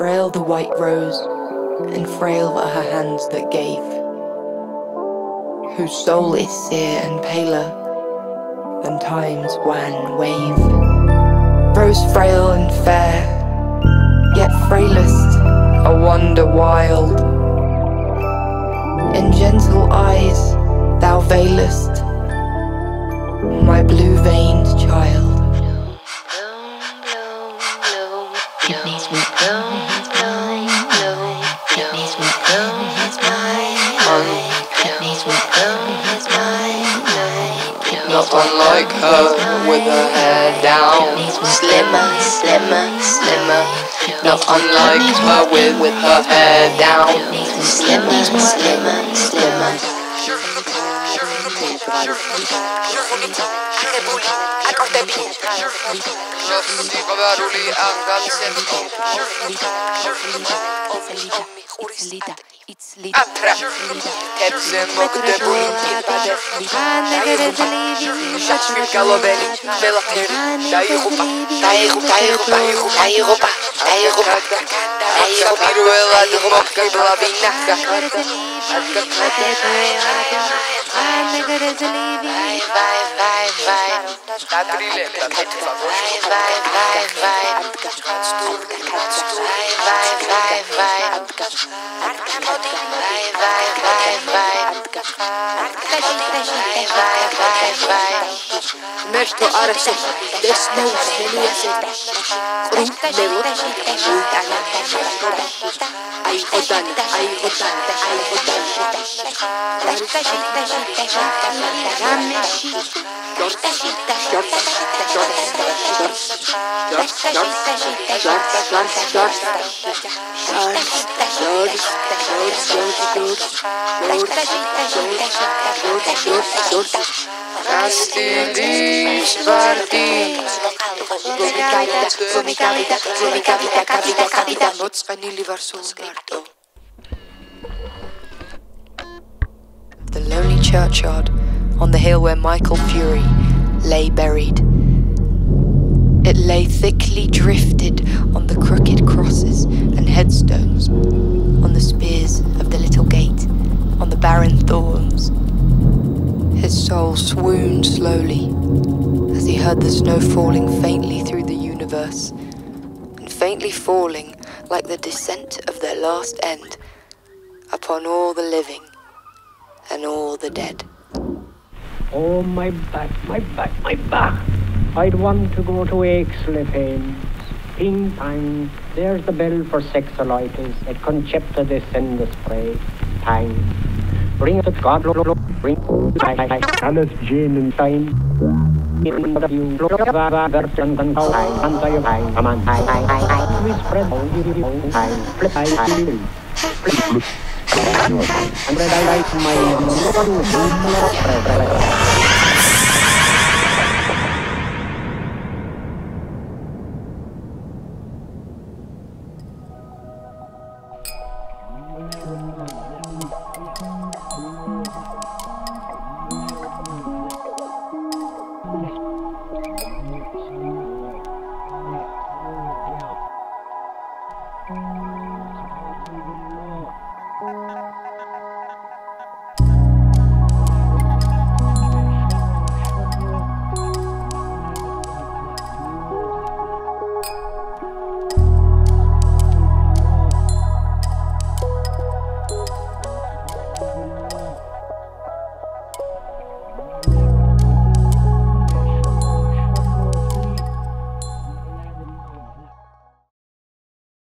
Frail the white rose, and frail are her hands that gave, whose soul is sere and paler than time's wan wave. Rose frail and fair, yet frailest, a wonder wild. In gentle eyes thou veilest my blue veined child. Not unlike her, with her hair down. Slimmer, slimmer, slimmer. Not unlike her, with, with her hair down. Slimmer, slimmer, slimmer. შვარცდებული აკორდები შვარცდებული ამ განსემ ყურისლიდა იცლიდა თებზე მოგდებული პირბადე ანეგერედლივი შაშვილგალობელი ყველაფერი დაიღუპა დაიღუპა დაიღუპა დაიღუპა أيغم أيغم الولد ممكن ربيناك Bye. Nešto arası desne üsteliyesi Kurumda devur Uydan Ay odan ay odan ay The lonely churchyard on the hill where Michael Furey lay buried. It lay thickly drifted on the crooked crosses and headstones, on the spears of the little gate, on the barren thorns. His soul swooned slowly as he heard the snow falling faintly through the universe, and faintly falling like the descent of their last end upon all the living and all the dead. Oh, my back, my back, my back. I'd want to go to Aches-les-Pains. Ping pang, there's the bell for Sexaloitez at Concepta Senda Spray. Pang. Bring it to God, lo, lo, bring Alice Jane and Stein. In the view, Música